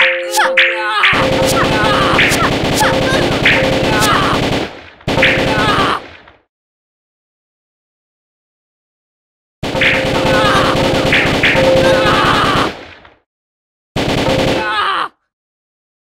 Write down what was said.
放歌。